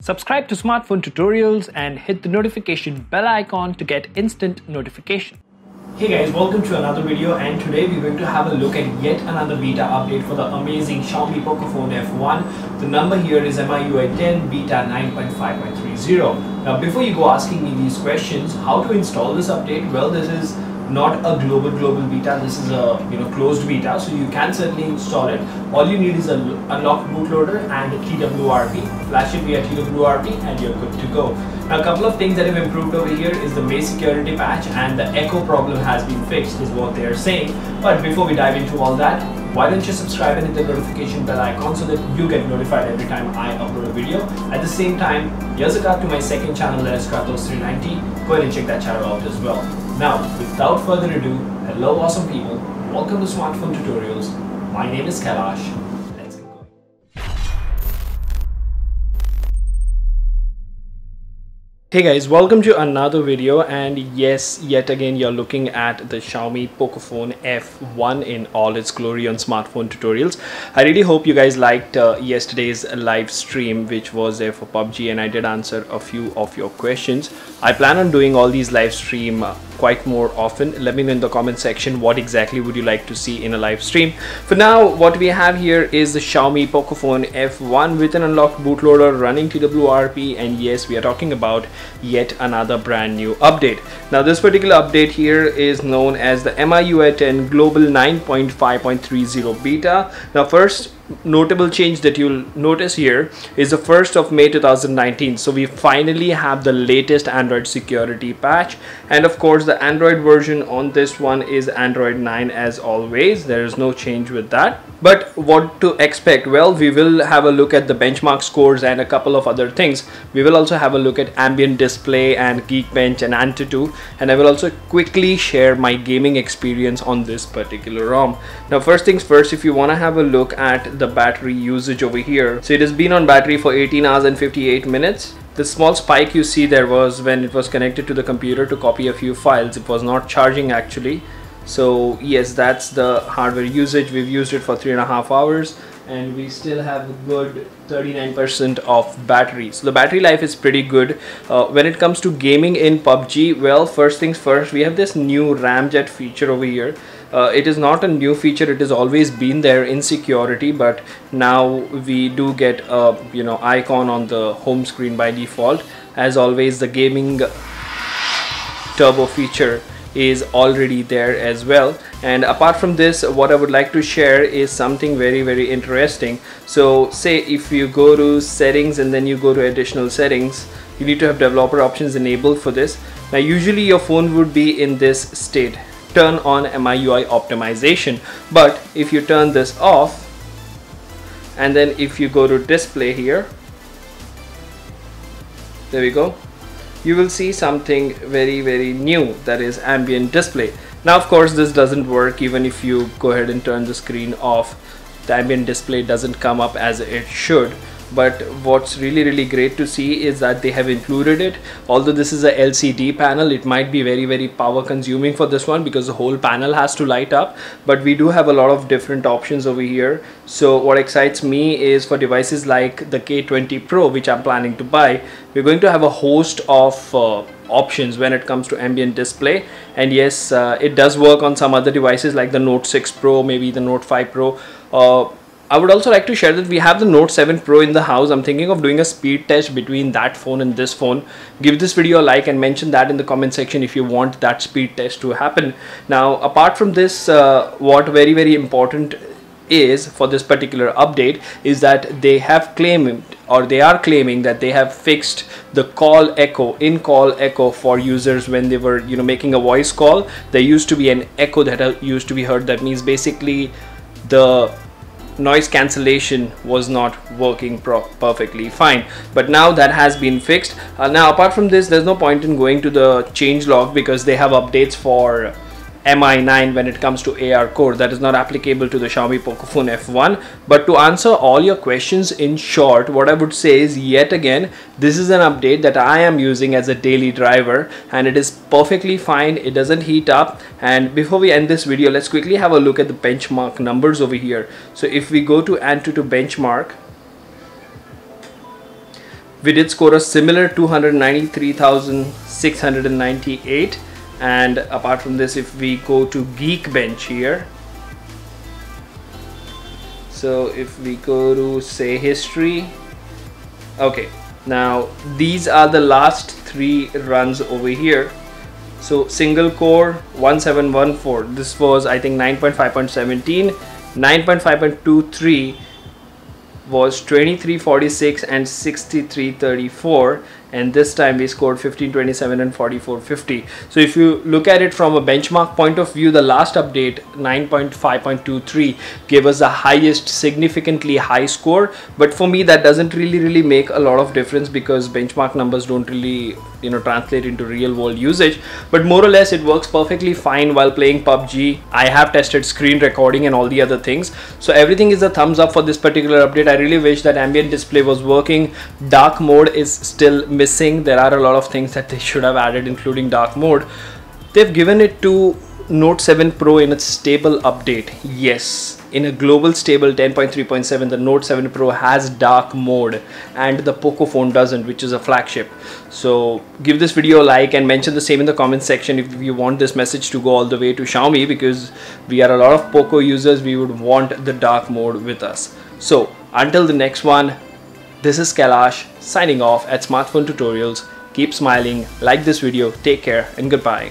Subscribe to Smartphone Tutorials and hit the notification bell icon to get instant notification. Hey guys, welcome to another video and today we're going to have a look at yet another beta update for the amazing Xiaomi Pocophone F1. The number here is MIUI 10 beta 9.5.30. Now before you go asking me these questions, how to install this update? Well, this is not a global global beta this is a you know closed beta so you can certainly install it all you need is a unlocked bootloader and a twrp flash it via twrp and you're good to go now a couple of things that have improved over here is the may security patch and the echo problem has been fixed is what they are saying but before we dive into all that why don't you subscribe and hit the notification bell icon so that you get notified every time I upload a video. At the same time, here's a card to my second channel that is Kratos390. Go ahead and check that channel out as well. Now, without further ado, hello awesome people, welcome to Smartphone Tutorials. My name is Kailash Let's get going. Hey guys, welcome to another video and yes, yet again you're looking at the Xiaomi Pocophone F1 in all its glory on smartphone tutorials. I really hope you guys liked uh, yesterday's live stream which was there for PUBG and I did answer a few of your questions. I plan on doing all these live stream uh, quite more often. Let me know in the comment section what exactly would you like to see in a live stream. For now what we have here is the Xiaomi Pocophone F1 with an unlocked bootloader running TWRP and yes we are talking about yet another brand new update. Now this particular update here is known as the MIUI 10 Global 9.5.30 beta. Now first notable change that you'll notice here is the 1st of May 2019 so we finally have the latest Android security patch. And of course the Android version on this one is Android 9 as always. There is no change with that. But what to expect? Well we will have a look at the benchmark scores and a couple of other things. We will also have a look at ambient display and geekbench and antutu. And i will also quickly share my gaming experience on this particular rom. Now first things first if you want to have a look at the battery usage over here. So it has been on battery for 18 hours and 58 minutes. The small spike you see there was when it was connected to the computer to copy a few files. It was not charging actually. So yes that's the hardware usage. We've used it for three and a half hours and we still have a good 39% of battery so the battery life is pretty good. Uh, when it comes to gaming in PUBG well first things first we have this new ramjet feature over here uh, it is not a new feature. It has always been there in security but now we do get a you know icon on the home screen by default. As always the gaming turbo feature is already there as well. And apart from this what I would like to share is something very very interesting. So say if you go to settings and then you go to additional settings you need to have developer options enabled for this. Now usually your phone would be in this state turn on MIUI optimization. But if you turn this off and then if you go to display here there we go you will see something very very new that is ambient display. Now of course this doesn't work. Even if you go ahead and turn the screen off the ambient display doesn't come up as it should but what's really really great to see is that they have included it. Although this is a LCD panel it might be very very power consuming for this one because the whole panel has to light up. But we do have a lot of different options over here. So what excites me is for devices like the K20 Pro which I'm planning to buy we're going to have a host of uh, options when it comes to ambient display. And yes uh, it does work on some other devices like the Note 6 Pro maybe the Note 5 Pro. Uh, I would also like to share that we have the Note 7 Pro in the house. I'm thinking of doing a speed test between that phone and this phone. Give this video a like and mention that in the comment section if you want that speed test to happen. Now, apart from this, uh, what very, very important is for this particular update is that they have claimed or they are claiming that they have fixed the call echo in call echo for users when they were you know making a voice call there used to be an echo that used to be heard that means basically the noise cancellation was not working perfectly fine. But now that has been fixed. Uh, now apart from this there's no point in going to the change log because they have updates for MI9 when it comes to ARCore that is not applicable to the Xiaomi Pocophone F1 but to answer all your questions in short what I would say is yet again this is an update that I am using as a daily driver and it is perfectly fine. It doesn't heat up. And before we end this video let's quickly have a look at the benchmark numbers over here. So if we go to Antutu benchmark we did score a similar 293,698 and apart from this if we go to Geekbench here so if we go to say history okay now these are the last three runs over here. So single core 1714 this was I think 9.5.17 9.5.23 was 2346 and 6334 and this time we scored 15 27 and 44 50 so if you look at it from a benchmark point of view the last update 9.5.23 gave us the highest significantly high score. But for me that doesn't really really make a lot of difference because benchmark numbers don't really you know translate into real world usage. But more or less it works perfectly fine while playing PUBG I have tested screen recording and all the other things. So everything is a thumbs up for this particular update. I really wish that ambient display was working. Dark mode is still missing there are a lot of things that they should have added including dark mode. They've given it to Note 7 Pro in a stable update. Yes. In a global stable 10.3.7 the Note 7 Pro has dark mode and the Pocophone doesn't which is a flagship. So give this video a like and mention the same in the comment section if you want this message to go all the way to Xiaomi because we are a lot of Poco users we would want the dark mode with us. So until the next one this is Kailash signing off at Smartphone Tutorials. Keep smiling like this video take care and goodbye